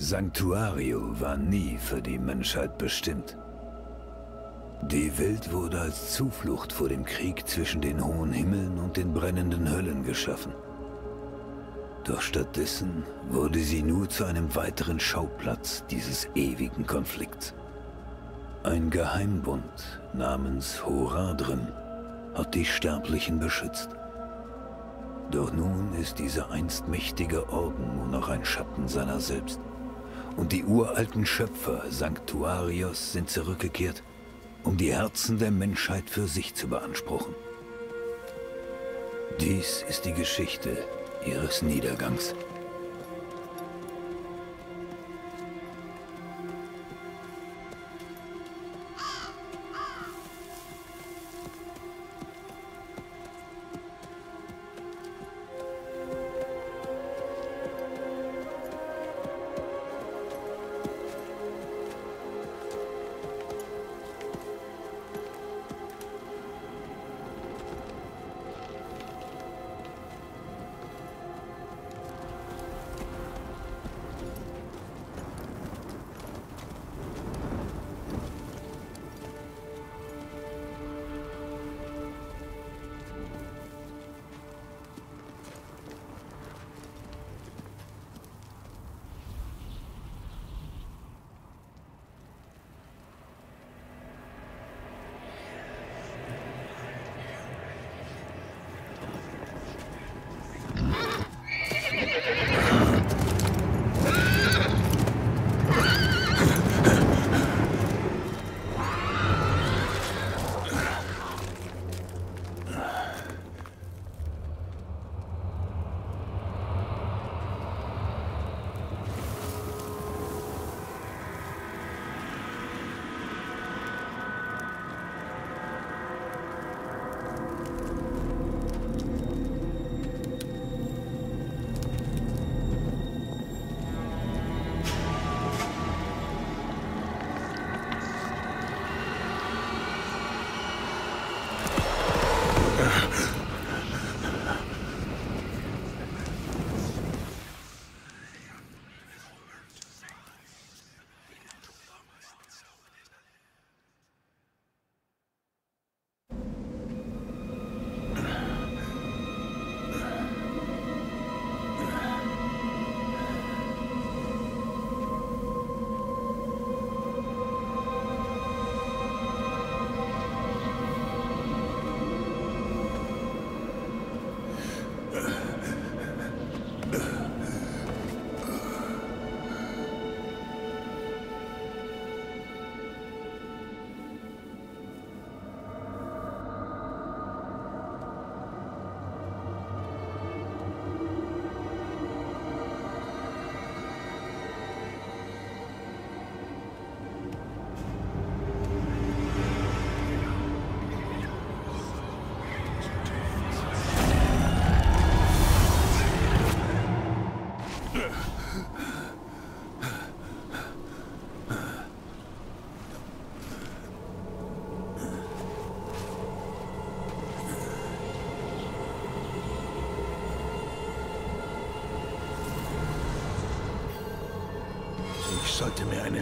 Sanctuario war nie für die Menschheit bestimmt. Die Welt wurde als Zuflucht vor dem Krieg zwischen den hohen Himmeln und den brennenden Höllen geschaffen. Doch stattdessen wurde sie nur zu einem weiteren Schauplatz dieses ewigen Konflikts. Ein Geheimbund namens Horadrim hat die Sterblichen beschützt. Doch nun ist dieser einst mächtige Orden nur noch ein Schatten seiner selbst. Und die uralten Schöpfer Sanctuarios sind zurückgekehrt, um die Herzen der Menschheit für sich zu beanspruchen. Dies ist die Geschichte ihres Niedergangs.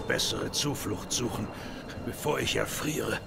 Bessere Zuflucht suchen, bevor ich erfriere.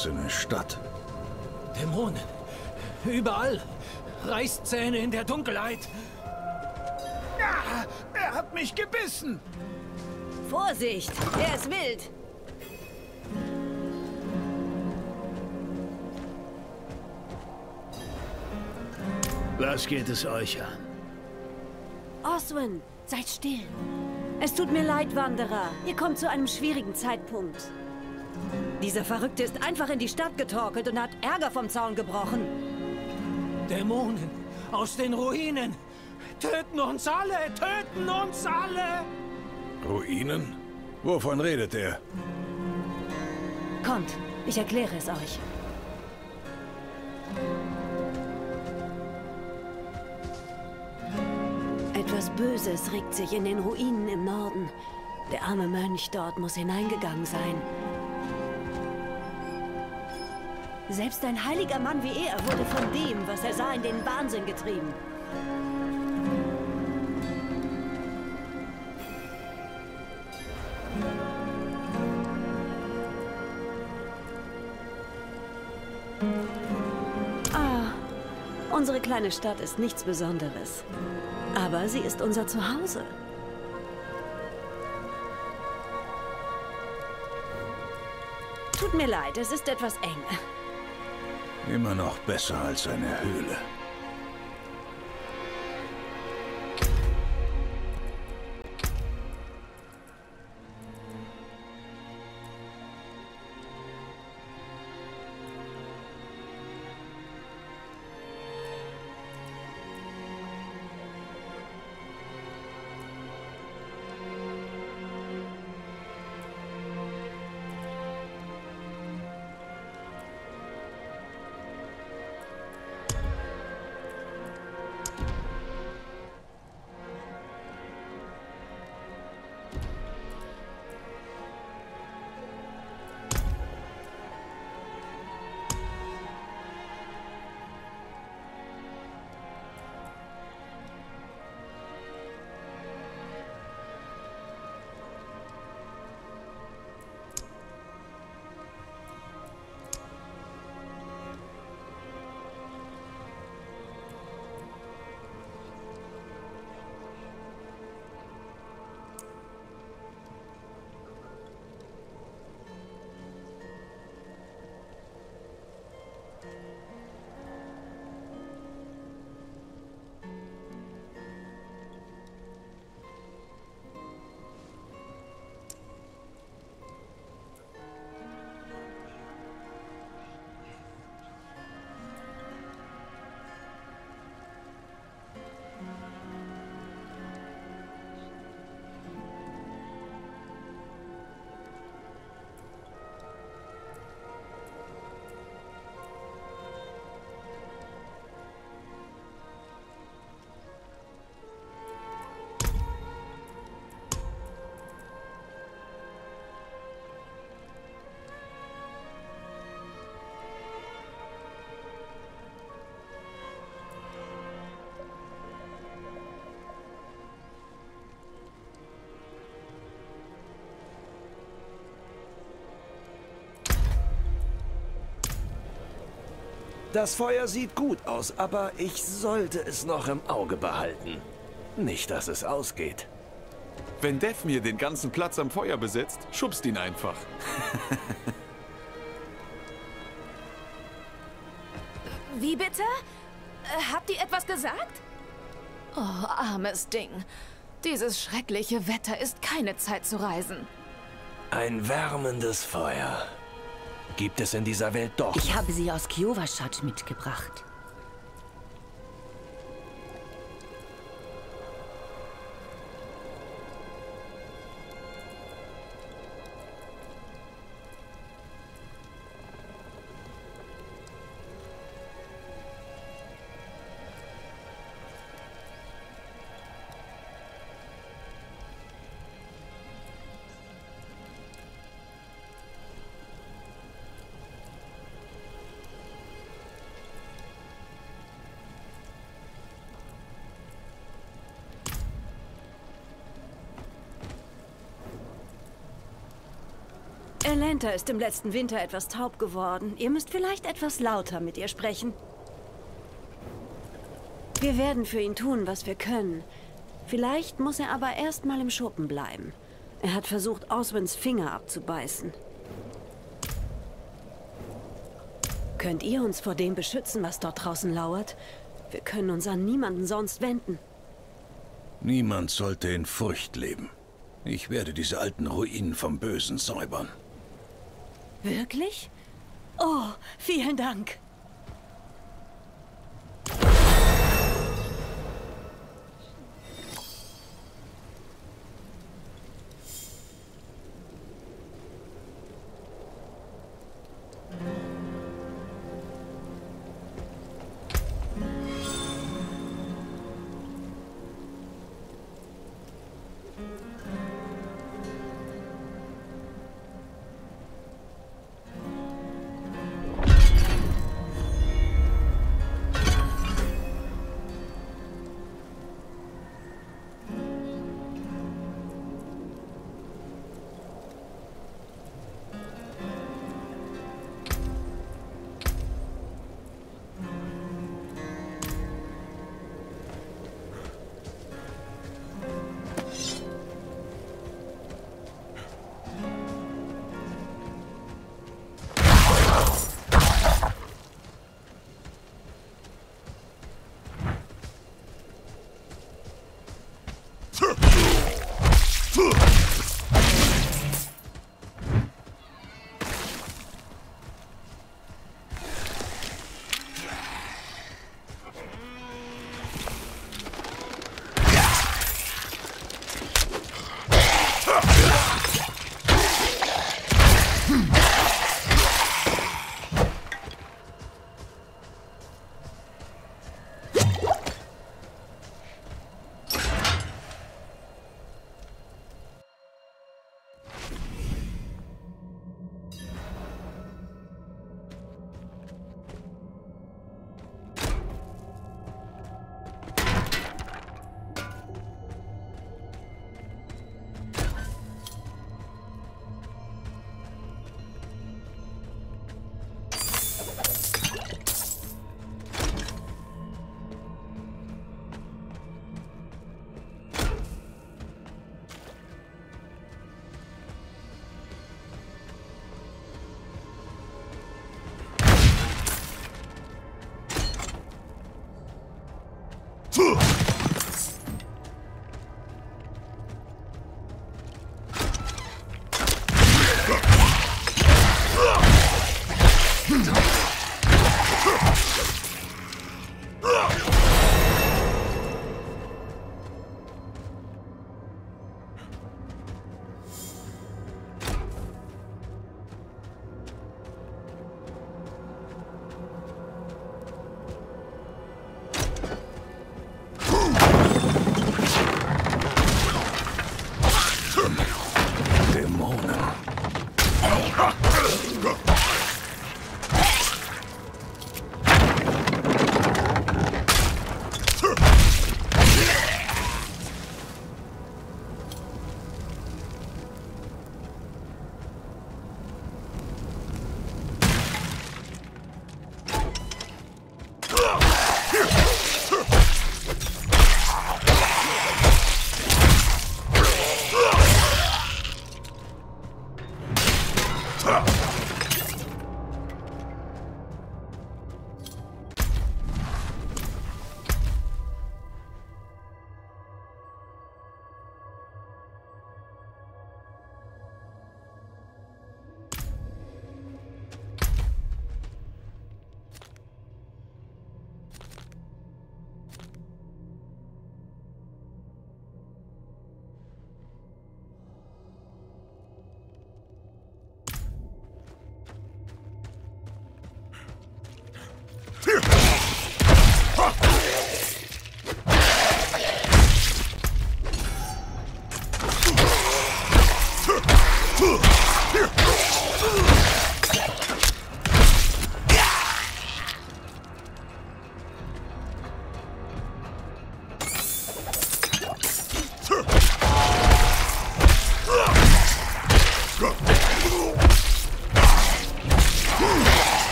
Verlassene Stadt. Dämonen. Überall. Reißzähne in der Dunkelheit. Ja, er hat mich gebissen. Vorsicht, er ist wild. Was geht es euch an? Oswin, seid still. Es tut mir leid, Wanderer. Ihr kommt zu einem schwierigen Zeitpunkt. Dieser Verrückte ist einfach in die Stadt getorkelt und hat Ärger vom Zaun gebrochen. Dämonen aus den Ruinen. Töten uns alle! Töten uns alle! Ruinen? Wovon redet er? Kommt, ich erkläre es euch. Etwas Böses regt sich in den Ruinen im Norden. Der arme Mönch dort muss hineingegangen sein. Selbst ein heiliger Mann wie er wurde von dem, was er sah, in den Wahnsinn getrieben. Ah, unsere kleine Stadt ist nichts Besonderes. Aber sie ist unser Zuhause. Tut mir leid, es ist etwas eng. Immer noch besser als eine Höhle. Das Feuer sieht gut aus, aber ich sollte es noch im Auge behalten. Nicht, dass es ausgeht. Wenn Dev mir den ganzen Platz am Feuer besetzt, schubst ihn einfach. Wie bitte? Äh, habt ihr etwas gesagt? Oh, armes Ding. Dieses schreckliche Wetter ist keine Zeit zu reisen. Ein wärmendes Feuer. Gibt es in dieser Welt doch. Ich habe sie aus Kiowastadt mitgebracht. Elenta ist im letzten Winter etwas taub geworden. Ihr müsst vielleicht etwas lauter mit ihr sprechen. Wir werden für ihn tun, was wir können. Vielleicht muss er aber erstmal im Schuppen bleiben. Er hat versucht, Oswins Finger abzubeißen. Könnt ihr uns vor dem beschützen, was dort draußen lauert? Wir können uns an niemanden sonst wenden. Niemand sollte in Furcht leben. Ich werde diese alten Ruinen vom Bösen säubern. Wirklich? Oh, vielen Dank.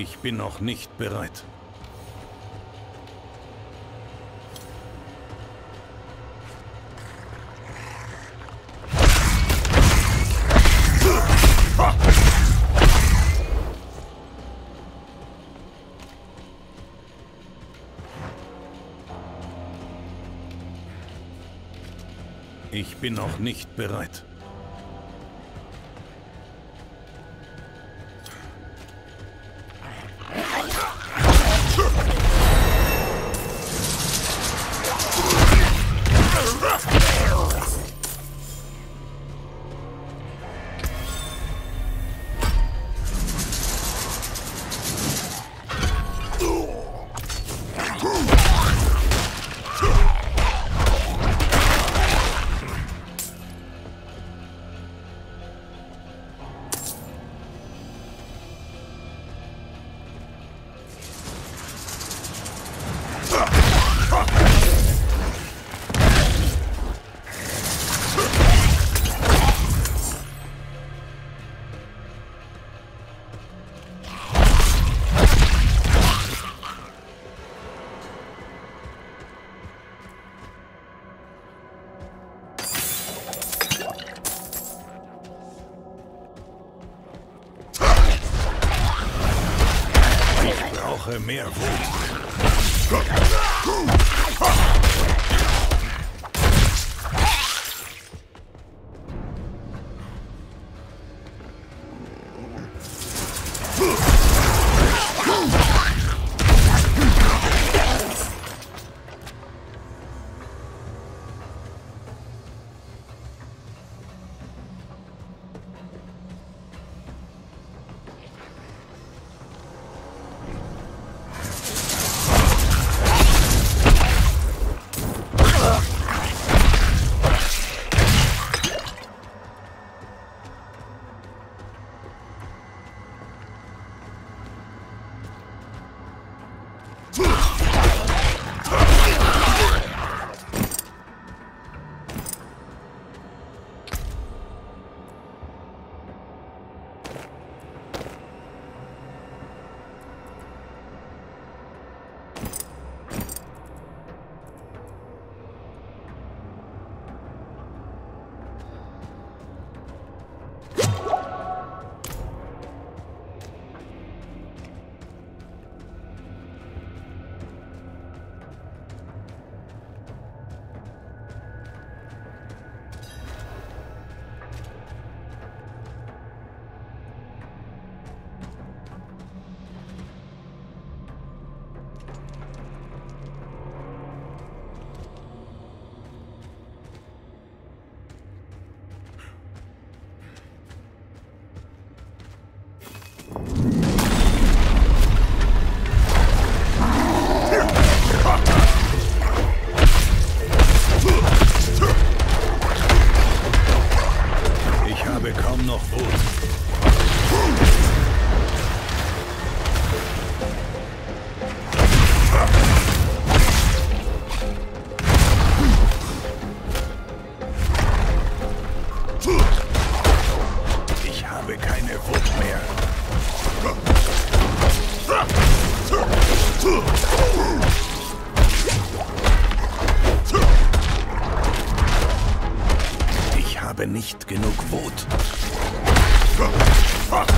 Ich bin noch nicht bereit. Ich bin noch nicht bereit. Ich brauche Fuck!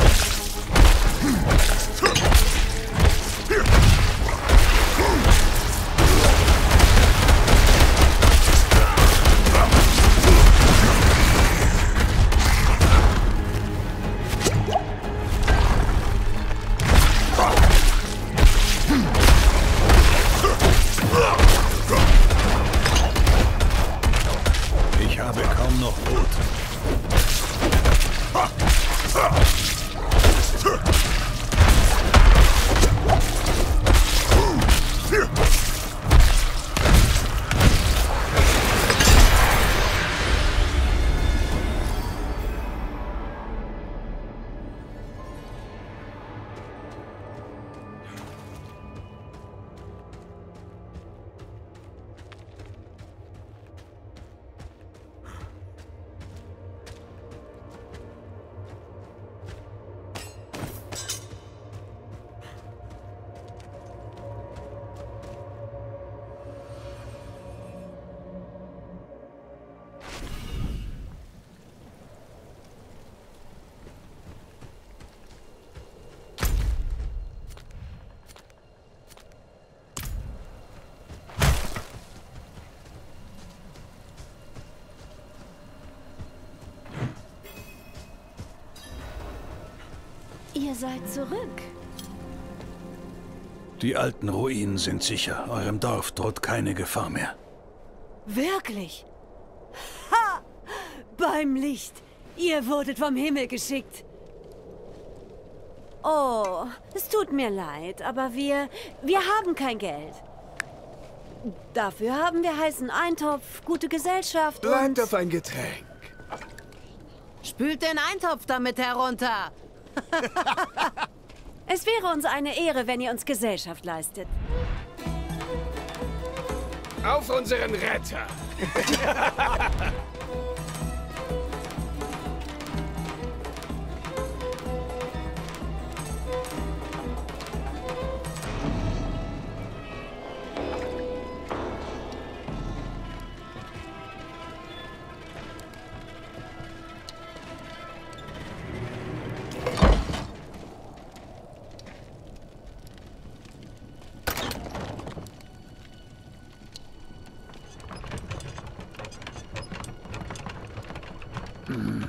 Ihr seid zurück. Die alten Ruinen sind sicher. Eurem Dorf droht keine Gefahr mehr. Wirklich? Ha! Beim Licht. Ihr wurdet vom Himmel geschickt. Oh, es tut mir leid, aber wir... wir haben kein Geld. Dafür haben wir heißen Eintopf, gute Gesellschaft Bleibt und... auf ein Getränk. Spült den Eintopf damit herunter. Es wäre uns eine Ehre, wenn ihr uns Gesellschaft leistet. Auf unseren Retter. Mm-hmm.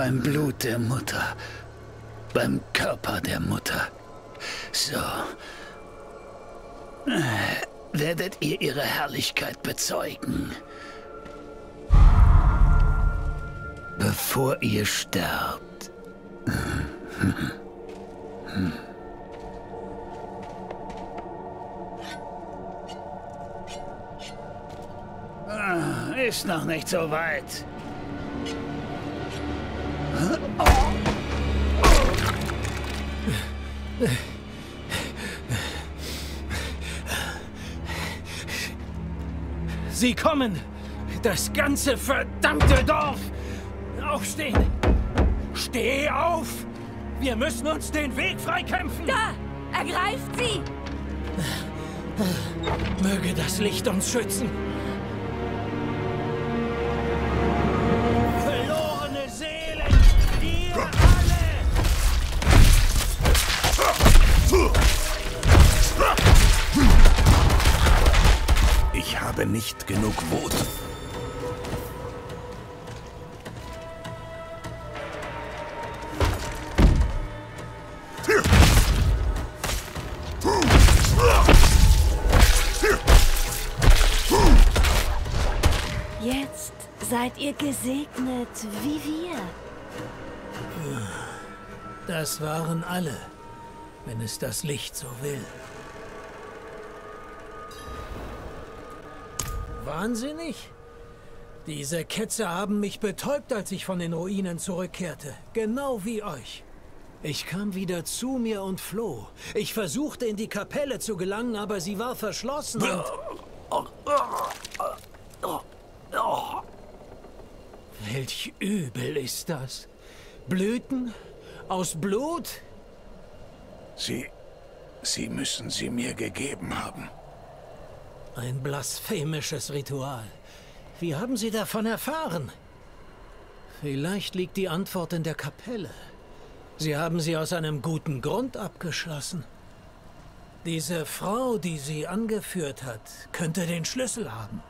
Beim Blut der Mutter. Beim Körper der Mutter. So. Werdet ihr ihre Herrlichkeit bezeugen. Bevor ihr sterbt. Ah, Ist noch nicht so weit. Sie kommen! Das ganze verdammte Dorf! Aufstehen! Steh auf! Wir müssen uns den Weg freikämpfen! Da! Ergreift sie! Möge das Licht uns schützen! Nicht genug Wut. Jetzt seid ihr gesegnet wie wir. Das waren alle, wenn es das Licht so will. Wahnsinnig? Diese Ketzer haben mich betäubt, als ich von den Ruinen zurückkehrte. Genau wie euch. Ich kam wieder zu mir und floh. Ich versuchte in die Kapelle zu gelangen, aber sie war verschlossen. Und Welch übel ist das? Blüten? Aus Blut? Sie... Sie müssen sie mir gegeben haben. Ein blasphemisches Ritual. Wie haben Sie davon erfahren? Vielleicht liegt die Antwort in der Kapelle. Sie haben sie aus einem guten Grund abgeschlossen. Diese Frau, die sie angeführt hat, könnte den Schlüssel haben.